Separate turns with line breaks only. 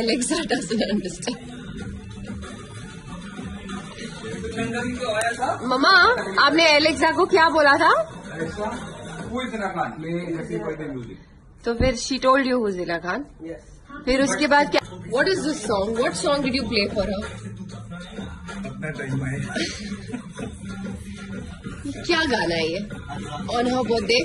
Alexa doesn't understand. Mama आपने Alexa को क्या बोला था? तो फिर शी टोल्ड यू हुजिला खान फिर उसके बाद क्या? What is this song what song did you play for her
time
क्या गाना है ये? On her birthday